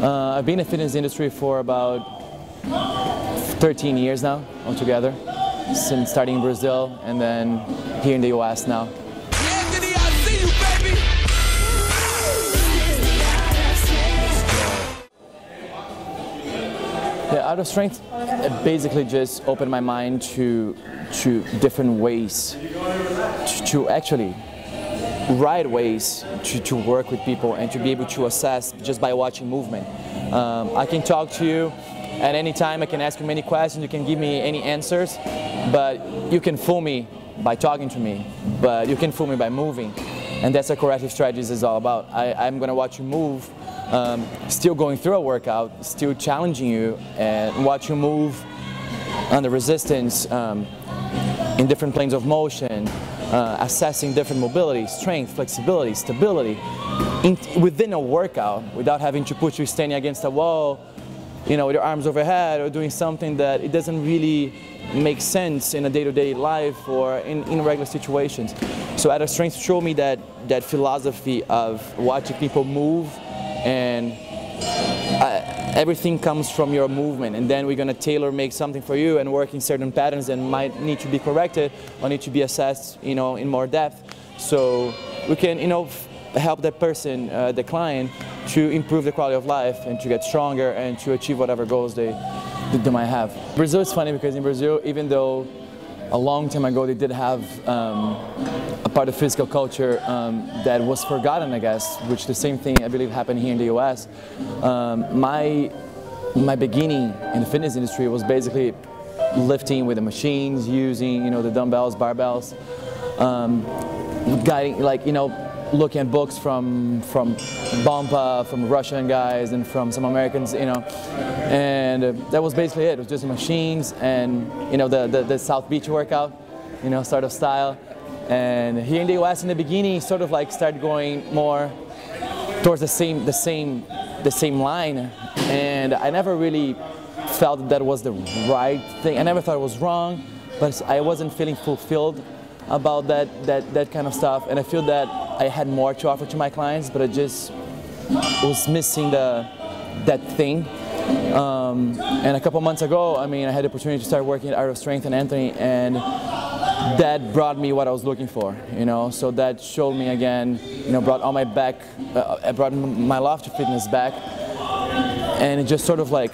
Uh, I've been in the fitness industry for about 13 years now altogether, since starting in Brazil and then here in the US now. Anthony, you. Yeah, Art of Strength, it basically just opened my mind to to different ways to, to actually right ways to, to work with people and to be able to assess just by watching movement. Um, I can talk to you at any time, I can ask you many questions, you can give me any answers, but you can fool me by talking to me, but you can fool me by moving. And that's what corrective strategies is all about. I, I'm gonna watch you move, um, still going through a workout, still challenging you, and watch you move under resistance um, in different planes of motion, uh, assessing different mobility, strength, flexibility, stability in, within a workout without having to put you standing against a wall, you know, with your arms overhead or doing something that it doesn't really make sense in a day-to-day life or in, in regular situations. So Art of Strength showed me that, that philosophy of watching people move and uh, everything comes from your movement and then we're going to tailor make something for you and work in certain patterns that might need to be corrected or need to be assessed you know in more depth. So we can you know help that person uh, the client to improve the quality of life and to get stronger and to achieve whatever goals they, they might have. Brazil is funny because in brazil even though a long time ago they did have um, a part of physical culture um, that was forgotten, I guess, which the same thing I believe happened here in the US. Um, my, my beginning in the fitness industry was basically lifting with the machines, using you know the dumbbells, barbells, um, guiding like you know looking at books from from Bompa, from Russian guys, and from some Americans, you know, and uh, that was basically it. It was just machines and you know the, the, the South Beach workout, you know, sort of style. And here in the U.S. in the beginning, sort of like started going more towards the same the same the same line, and I never really felt that, that was the right thing. I never thought it was wrong, but I wasn't feeling fulfilled about that, that, that kind of stuff. And I feel that I had more to offer to my clients, but I just was missing the, that thing. Um, and a couple months ago, I mean, I had the opportunity to start working at Art of Strength and Anthony, and that brought me what I was looking for, you know. So that showed me again, you know, brought all my back, uh, brought my love to fitness back, and it just sort of like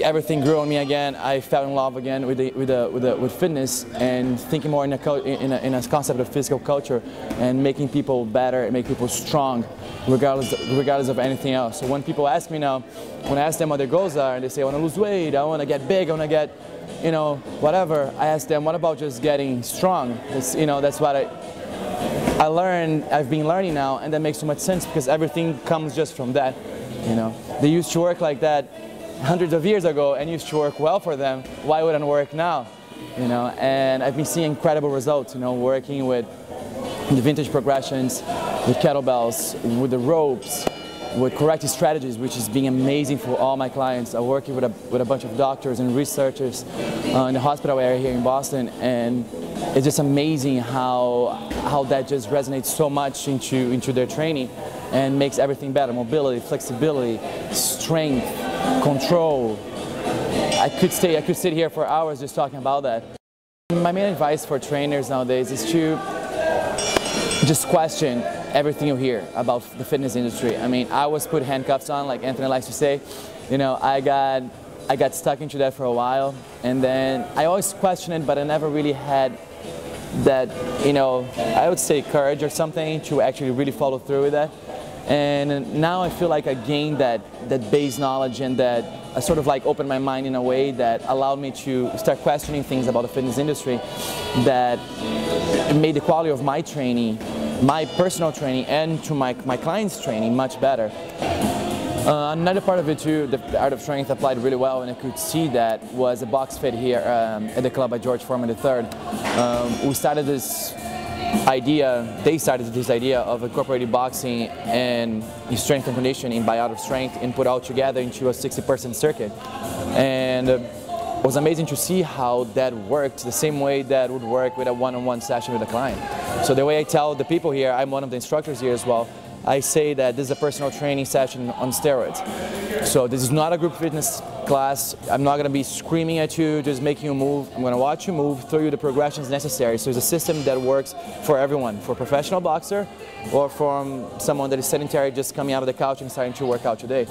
everything grew on me again. I fell in love again with the, with, the, with, the, with fitness and thinking more in a, in, a, in a concept of physical culture and making people better and make people strong regardless, regardless of anything else. So when people ask me now, when I ask them what their goals are and they say I want to lose weight, I want to get big, I want to get, you know, whatever, I ask them what about just getting strong? It's, you know, that's what I, I learned, I've been learning now and that makes so much sense because everything comes just from that, you know. They used to work like that hundreds of years ago and used to work well for them, why wouldn't it work now? You know, and I've been seeing incredible results, you know, working with the vintage progressions, with kettlebells, with the ropes, with corrective strategies, which is being amazing for all my clients. I'm working with a, with a bunch of doctors and researchers uh, in the hospital area here in Boston, and it's just amazing how, how that just resonates so much into, into their training and makes everything better. Mobility, flexibility, strength, control. I could stay, I could sit here for hours just talking about that. My main advice for trainers nowadays is to just question everything you hear about the fitness industry. I mean, I was put handcuffs on, like Anthony likes to say. You know, I got, I got stuck into that for a while, and then I always questioned it, but I never really had that, you know, I would say courage or something to actually really follow through with that. And now I feel like I gained that, that base knowledge and that I sort of like opened my mind in a way that allowed me to start questioning things about the fitness industry that made the quality of my training, my personal training, and to my, my clients' training much better. Uh, another part of it too, the art of strength applied really well, and I could see that was a box fit here um, at the club by George Foreman III. Um, we started this idea, they started this idea of incorporating boxing and strength and conditioning by Art of Strength and put all together into a 60-person circuit. And uh, it was amazing to see how that worked the same way that would work with a one-on-one -on -one session with a client. So the way I tell the people here, I'm one of the instructors here as well, I say that this is a personal training session on steroids. So this is not a group fitness class. I'm not going to be screaming at you, just making you move. I'm going to watch you move, throw you the progressions necessary. So it's a system that works for everyone, for a professional boxer or from someone that is sedentary just coming out of the couch and starting to work out today.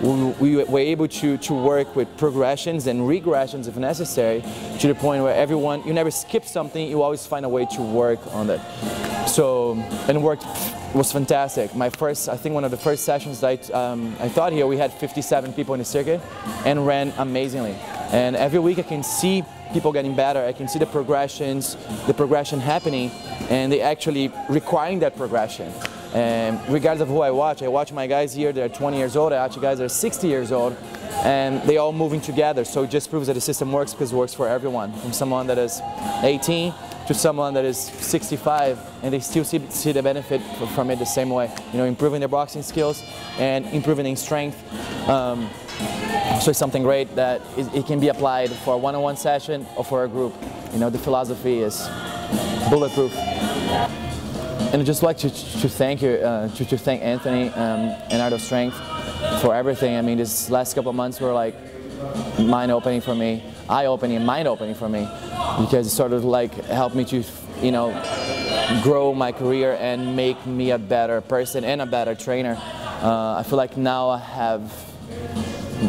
We, we were able to, to work with progressions and regressions if necessary to the point where everyone, you never skip something, you always find a way to work on that. So, and it worked was fantastic. My first, I think one of the first sessions that I, um, I thought here, we had 57 people in the circuit and ran amazingly. And every week I can see people getting better. I can see the progressions, the progression happening, and they actually requiring that progression. And regardless of who I watch, I watch my guys here, they're 20 years old, I watch guys that are 60 years old, and they all moving together. So it just proves that the system works because it works for everyone, from someone that is 18 to someone that is 65 and they still see, see the benefit from it the same way. You know, improving their boxing skills and improving their strength. Um, so it's something great that it, it can be applied for a one-on-one -on -one session or for a group. You know, the philosophy is bulletproof. And I'd just like to, to thank you, uh, to, to thank Anthony um, and Art of Strength for everything. I mean, this last couple of months were like mind-opening for me, eye-opening, mind-opening for me, because it sort of like helped me to, you know, grow my career and make me a better person and a better trainer. Uh, I feel like now I have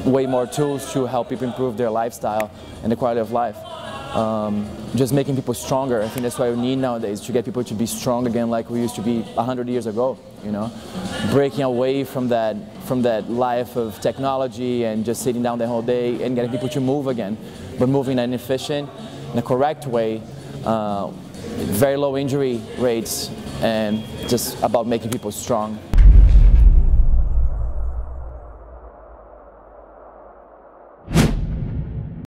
way more tools to help people improve their lifestyle and the quality of life um, just making people stronger. I think that's what we need nowadays to get people to be strong again, like we used to be hundred years ago. You know, breaking away from that from that life of technology and just sitting down the whole day and getting people to move again, but moving in an efficient, in a correct way. Uh, very low injury rates and just about making people strong.